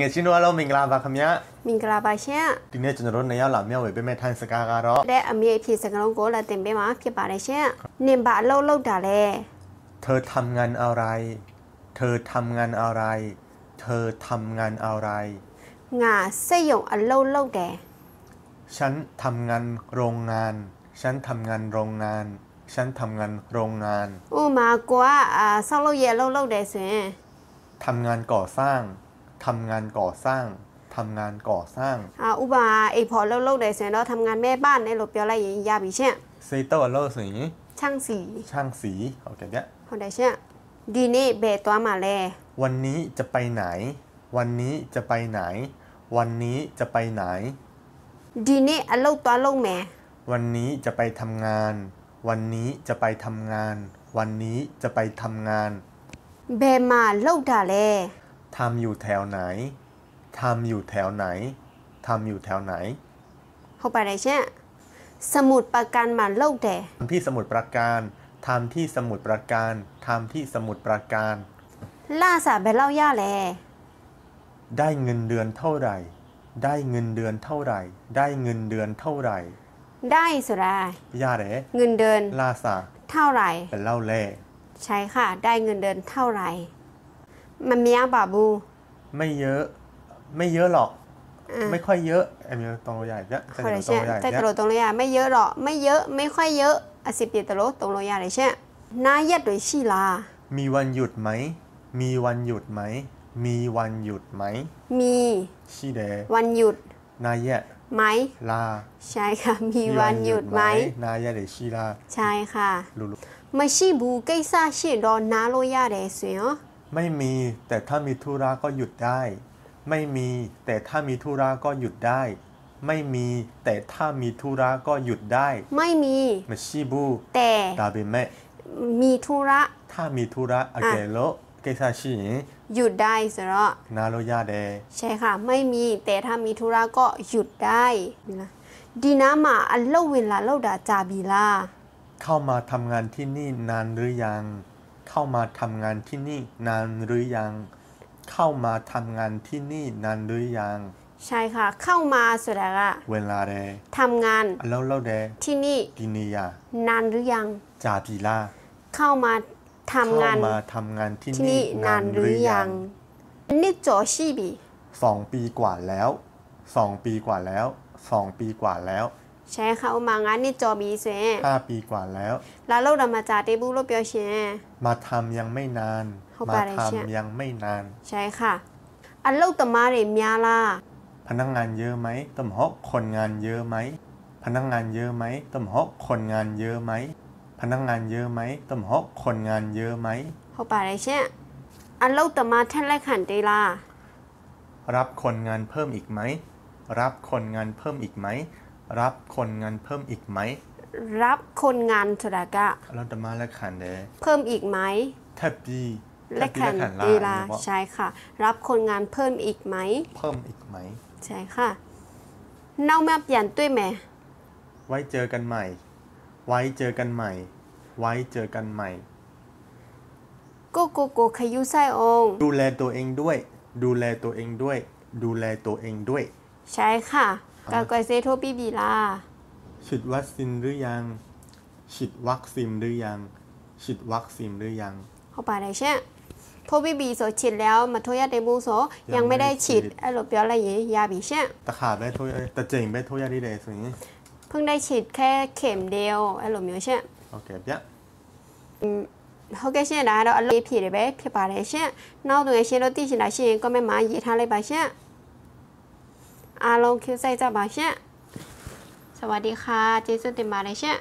ငယ်ချင်းတို့အားလုံးမင်္ဂလာပါခင်ဗျာ မင်္ဂလာပါရှင် ဒီနေ့ကျွန်တော်တို့နေရောက်လာမြောက်ဝေပေးမဲ့ထိုင်းစကားကတော့ တဲ့အမေအဖြစ်စကလုံးကိုလည်းတင်ပေးမှာဖြစ်ပါတယ်ရှင်နင်ဘာအလုပ်လုပ်တာလဲ เธอทำงานอะไร เธอทำงานอะไร เธอทำงานอะไร ငါစက်ရုံအလုပ်လုပ်တယ် ฉันทำงานโรงงาน ฉันทำงานโรงงาน ฉันทำงานโรงงาน ဥမာကိုကအာဆောက်လုပ်ရဲ့အလုပ်လုပ်တယ်ဆိုရင် ทำงานก่อสร้าง ทำงานก่อสร้างทำงานก่อสร้างอ่าอุบาไอพอแล้วโลกใดเสียเนาะทำงานแม่บ้านในหลเปียวไรอย่างยาบีเช่เซเตอร์โลกสีช่างสีช่างสีโอเคเนี่ยคนใดเช่ดีนี่เบตัวมาแลวันนี้จะไปไหน วันนี้จะไปไหน วันนี้จะไปไหน ดีนี่อันโลกตัวโลกแม่วันนี้จะไปทำงาน วันนี้จะไปทำงาน วันนี้จะไปทำงานเบมาโลกด่าแล ทำอยู่แถวไหนทำอยู่แถวไหนทำอยู่แถวไหนเข้าไปได้ใช่สมุดประการมาเล่าแดทำที่สมุดประการทำที่สมุดประการทำที่สมุดประการล่าสาไปเล่าย่าแลได้เงินเดือนเท่าไหร่ ได้เงินเดือนเท่าไหร่ ได้เงินเดือนเท่าไหร่ ได้สุดาย่าเลเงินเดือนล่าสาเท่าไหร่เป็นเล่าแลใช่ค่ะ ได้เงินเดือนเท่าไหร่ มันมีอ่าบาบู ไม่เยอะ ไม่เยอะหรอก ไม่ค่อยเยอะไอ้มียตรงโลใหญ่เนี่ยแต่ตรงโลใหญ่แต่ตรงตรงโลใหญ่ไม่เยอะหรอก ไม่เยอะ ไม่ค่อยเยอะอาสิบปีตรงตรงโลใหญ่เลยใช่นายยัดโดยชีลา มีวันหยุดไหม มีวันหยุดไหม มีวันหยุดไหม มีชีเดวันหยุด นายยัดไหม ลา ใช่ค่ะ มีวันหยุดไหม นายยัดโดยชีลา ใช่ค่ะไม่ใช่บูเกซ่าชีดอนนาโลยาเดสเนาอ ไม่มีแต่ถ้ามีธุระก็หยุดได้ ไม่มีแต่ถ้ามีธุระก็หยุดได้ ไม่มีแต่ถ้ามีธุระก็หยุดได้ไม่มีมาชีบูแต่ดาเบแม่มีธุระถ้ามีธุระอเกโลเกซาชิหยุดได้สระนาโรยาเดใช่ค่ะ ไม่มีแต่ถ้ามีธุระก็หยุดได้นะดีนามาอันเล่าเวลาเล่าดาจาบีลาเข้ามาทำงานที่นี่นานหรือยัง เข้ามาทำงานที่นี่นานหรือยัง เข้ามาทำงานที่นี่นานหรือยัง ใช่ค่ะ เข้ามาสุดแล้วอะเวลาเดทำงานแล้วแล้วเดที่นี่ที่นี่อะนานหรือยังจาดีล่าเข้ามาทำงานเข้ามาทำงานที่นี่นานหรือยังนี่จอชีบีสองปีกว่าแล้วสองปีกว่าแล้วสองปีกว่าแล้ว ใช้เขามางานนี่จอบีเซ่ห้าปีกว่าแล้ว ลาโลดามาจาเตบุโลเปียวเชมาทำยังไม่นาน มาทำยังไม่นาน ใช่ค่ะ อันโลกตมาเรียมียลาพนักงานเยอะไหมตมฮอกคนงานเยอะไหม พนักงานเยอะไหมตมฮอกคนงานเยอะไหม พนักงานเยอะไหมตมฮอกคนงานเยอะไหมเขาปอะไรเช่อันโลกตมาท่านแรกขันเตลา รับคนงานเพิ่มอีกไหม รับคนงานเพิ่มอีกไหม รับคนงานเพิ่มอีกไหม รับคนงานเทรากะเราจะมาแลกขันเดเพิ่มอีกไหมแทบดีแลกขันดีลาใช่ค่ะ รับคนงานเพิ่มอีกไหม เพิ่มอีกไหม ใช่ค่ะเน่าแมบยันตุ้ยแม่ไว้เจอกันใหม่ ไว้เจอกันใหม่ ไว้เจอกันใหม่โกโกโกขยุไซองดูแลตัวเองด้วย ดูแลตัวเองด้วย ดูแลตัวเองด้วย ใช่ค่ะ กากอยเซโทปีบีลาฉีดวัคซีนหรือยังฉีดวัคซีนหรือยังฉีดวัคซีนหรือยังเข้าไปได้ใช่โทบีบีโซฉีดแล้วมาโทยาเดบูโซยังไม่ได้ฉีดไอ้หลบเปียวอะไรย่ายาบีใช่ตะขาดได้โทยตะเจงได้โทยาที่เดสิ่งนี้เพิ่งได้ฉีดแค่เข็มเดียวไอ้หลบเมียวใช่โอเคเปียอืมเขาแกเช่นนะเราอาเลยผีเลยไปผีป่าเลยเช่นอกจากเช่นเราตีชนะเช่นก็ไม่มาเยี่ท่าเลยไปเช่ อาลงคิวใจจะบาเชะสวัสดีค่ะเจสุติมาเลเชะ